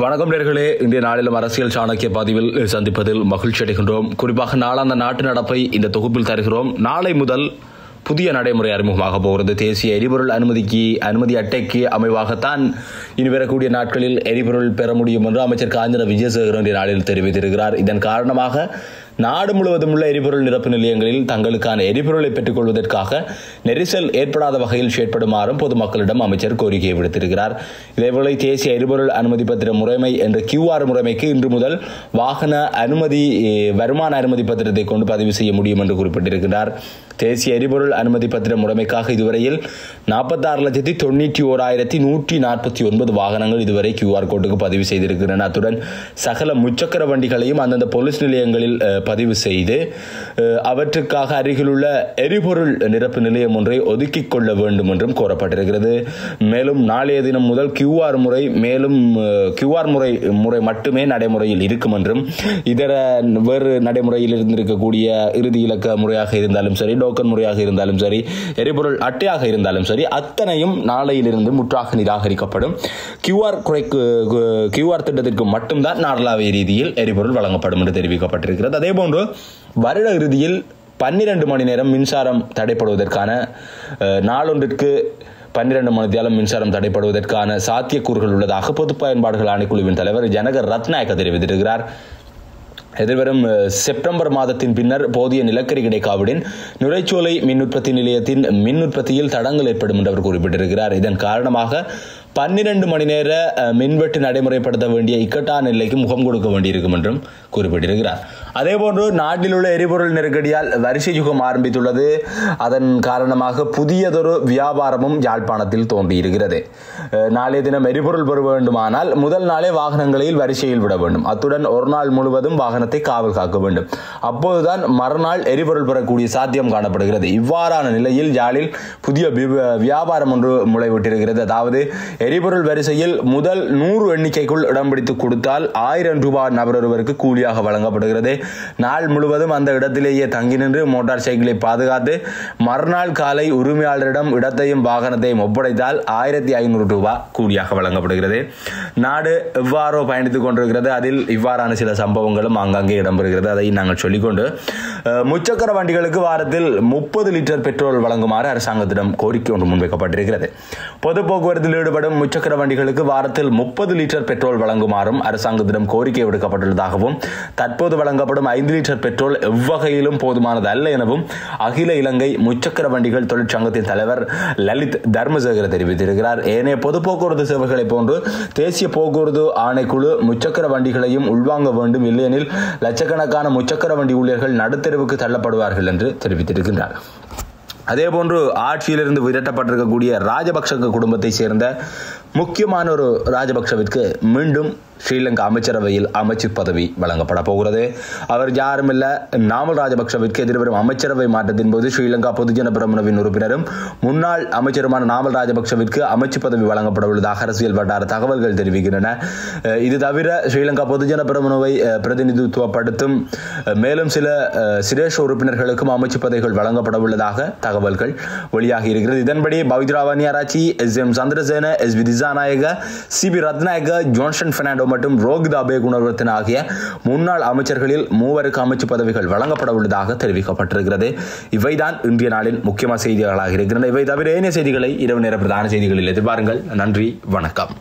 வணக்கம் நேர்களே. இந்திய நாளிலும் அரசியல் சாணக்கிய பதிவில் சந்திப்பதில் மகிழ்ச்சி அடைகின்றோம். குறிப்பாக நாளாந்த நாட்டு நடப்பை இந்த தொகுப்பில் தருகிறோம். நாளை முதல் புதிய நடைமுறை அறிமுகமாக போகிறது. தேசிய எரிபொருள் அனுமதிக்கு அனுமதி அட்டைக்கு அமைவாகத்தான் இனி வரக்கூடிய நாட்களில் எரிபொருள் பெற முடியும் என்று அமைச்சர் காஞ்சன விஜயசேகரன் நாளில் தெரிவித்திருக்கிறார். இதன் காரணமாக நாடு முழுவதும் உள்ள எரிபொருள் நிரப்பு நிலையங்களில் தங்களுக்கான எரிபொருளை பெற்றுக் கொள்வதற்காக நெரிசல் ஏற்படாத வகையில் செயற்படுமாறும் பொதுமக்களிடம் அமைச்சர் கோரிக்கை விடுத்திருக்கிறார். இதேவேளை தேசிய எரிபொருள் அனுமதி பத்திர முறைமை என்ற கியூஆர் முறைமைக்கு இன்று முதல் வாகன அனுமதி வருமான அனுமதி பத்திரத்தை கொண்டு பதிவு செய்ய முடியும் என்று குறிப்பிட்டிருக்கிறார். தேசிய எரிபொருள் அனுமதி பத்திர முறைமைக்காக இதுவரையில் நாற்பத்தாறு லட்சத்தி தொண்ணூற்றி ஓராயிரத்தி நூற்றி நாற்பத்தி ஒன்பது வாகனங்கள் இதுவரை கியூஆர் கோட்டுக்கு பதிவு செய்திருக்கின்றன. அத்துடன் சகல முச்சக்கர வண்டிகளையும் அந்தந்த போலீஸ் நிலையங்களில் பதிவு செய்து அவற்றுக்காக அருகிலுள்ள எரிபொருள் நிரப்பு நிலையம் ஒன்றை ஒதுக்கிக் கொள்ள வேண்டும் என்றும் கோரப்பட்டிருக்கிறது. மேலும் நாளைய தினம் முதல் கியூஆர் முறை மேலும் கியூஆர் முறை முறை மட்டுமே நடைமுறையில் இருக்கும் என்றும் இதர வேறு நடைமுறையில் இருந்திருக்கக்கூடிய இறுதி இலக்க முறையாக இருந்தாலும் சரி டோக்கன் முறையாக இருந்தாலும் சரி எரிபொருள் அட்டையாக இருந்தாலும் சரி அத்தனையும் நாளையிலிருந்து முற்றாக நிராகரிக்கப்படும். கியூஆர் குறைக்கு கியூஆர் திட்டத்திற்கு மட்டும்தான் நாடளாவிய ரீதியில் எரிபொருள் வழங்கப்படும் என்று தெரிவிக்கப்பட்டிருக்கிறது. அதே போன்று வருட இறுதியில் பன்னிரண்டு மணி நேரம் மின்சாரம் தடைப்படுவதற்கான அஹ், நாளொன்றிற்கு பன்னிரண்டு மணி நேரம் மின்சாரம் தடைப்படுவதற்கான சாத்தியக்கூறுகள் உள்ளதாக பொது பயன்பாடுகள் ஆணைக்குழுவின் தலைவர் ஜனகர் ரத்நாயக்க தெரிவித்திருக்கிறார். எதிர்வரும் செப்டம்பர் மாதத்தின் பின்னர் போதிய நிலக்கரி கிடைக்காவிடின் நுழைச்சோலை மின் உற்பத்தி நிலையத்தின் மின் உற்பத்தியில் தடங்கள் ஏற்படும் என்று அவர் குறிப்பிட்டிருக்கிறார். இதன் காரணமாக பன்னிரண்டு மணி நேர மின்வெட்டு நடைமுறைப்படுத்த வேண்டிய இக்கட்டான நிலைக்கு முகம் கொடுக்க வேண்டியிருக்கும் என்றும் குறிப்பிட்டிருக்கிறார். அதேபோன்று நாட்டில் உள்ள எரிபொருள் நெருக்கடியால் வரிசை யுகம் ஆரம்பித்துள்ளது. அதன் காரணமாக புதியதொரு வியாபாரமும் யாழ்ப்பாணத்தில் தோன்றியிருக்கிறது. நாளைய தினம் எரிபொருள் பெற வேண்டுமானால் முதல் நாளே வாகனங்களில் வரிசையில் விட வேண்டும். அத்துடன் ஒரு நாள் முழுவதும் வாகனத்தை காவல் காக்க வேண்டும். அப்போதுதான் மறுநாள் எரிபொருள் பெறக்கூடிய சாத்தியம் காணப்படுகிறது. இவ்வாறான நிலையில் யாழில் புதிய வி- வியாபாரம் ஒன்று முளைவிட்டிருக்கிறது. அதாவது எரிபொருள் வரிசையில் முதல் நூறு எண்ணிக்கைக்குள் இடம் பிடித்து கொடுத்தால் ஆயிரம் ரூபாய் நபர் ஒருவருக்கு கூலியாக வழங்கப்படுகிறது. நாள் முழுவதும் அந்த இடத்திலேயே தங்கி நின்று மோட்டார் சைக்கிளை பாதுகாத்து மறுநாள் காலை உரிமையாளரிடம் இடத்தையும் வாகனத்தையும் ஒப்படைத்தால் ஆயிரத்தி ஐநூறு ரூபாய் கூலியாக வழங்கப்படுகிறது. நாடு எவ்வாறோ பயணித்துக் கொண்டிருக்கிறது. அதில் இவ்வாறான சில சம்பவங்களும் ஆங்காங்கே இடம்பெறுகிறது. அதை நாங்கள் சொல்லிக்கொண்டு முச்சக்கர வண்டிகளுக்கு வாரத்தில் முப்பது லிட்டர் பெட்ரோல் வழங்குமாறு அரசாங்கத்திடம் கோரிக்கை ஒன்று முன்வைக்கப்பட்டிருக்கிறது. பொது போக்குவரத்தில் ஈடுபடும் முச்சக்கர வண்டிகளுக்கு வாரத்தில் முப்பது லிட்டர் பெட்ரோல் வழங்குமாறும் அரசாங்கத்திடம் கோரிக்கை விடுக்கப்பட்டுள்ளதாகவும் தற்போது வழங்கப்படும் ஐந்து லிட்டர் பெட்ரோல் எவ்வகையிலும் போதுமானது அல்ல எனவும் அகில இலங்கை முச்சக்கர வண்டிகள் தொழிற்சங்கத்தின் தலைவர் லலித் தர்மசேகர தெரிவித்திருக்கிறார். ஏனைய பொது போக்குவரத்து சேவைகளைப் போன்று தேசிய போக்குவரத்து ஆணைக்குழு முச்சக்கர வண்டிகளையும் உள்வாங்க வேண்டும் இல்லையெனில் லட்சக்கணக்கான முச்சக்கர வண்டி ஊழியர்கள் நடுத்தெருவுக்கு தள்ளப்படுவார்கள் என்று தெரிவித்திருக்கின்றார். அதேபோன்று ஆட்சியிலிருந்து விரட்டப்பட்டிருக்கக்கூடிய ராஜபக்ஷ குடும்பத்தை சேர்ந்த முக்கியமான ஒரு ராஜபக்ஷவிற்கு மீண்டும் ஸ்ரீலங்கா அமைச்சரவையில் அமைச்சு பதவி வழங்கப்பட போகிறது. அவர் யாரும் இல்ல. நாமல் ராஜபக்ஷவிற்கு எதிர்வரும் அமைச்சரவை மாற்றத்தின் போது ஸ்ரீலங்கா பொதுஜன பிரமுனவின் உறுப்பினரும் முன்னாள் அமைச்சருமான நாமல் ராஜபக்ஷவிற்கு அமைச்சு பதவி வழங்கப்பட உள்ளதாக அரசியல் வட்டார தகவல்கள் தெரிவிக்கின்றன. இது தவிர ஸ்ரீலங்கா பொதுஜன பிரமுனவை பிரதிநிதித்துவப்படுத்தும் மேலும் சில அஹ், சிரேஷ உறுப்பினர்களுக்கும் அமைச்சு பதவிகள் வழங்கப்பட உள்ளதாக தகவல்கள் வெளியாகி இருக்கிறது. இதன்படி Pavithra Wanniarachchi S M Chandrasena S V Dissanayake C B Ratnayake Johnston Fernando மற்றும் ரோகித் அபே குணவர்த்தன் ஆகிய முன்னாள் அமைச்சர்களில் மூவருக்கு அமைச்சு பதவிகள் வழங்கப்பட உள்ளதாக தெரிவிக்கப்பட்டிருக்கிறது. இவைதான் இன்றைய நாளின் முக்கியமான செய்திகளாக இருக்கின்றன இவை தவிர ஏனைய செய்திகளை இரவு நேர பிரதான செய்திகளில் எதிர்பாருங்கள். நன்றி வணக்கம்.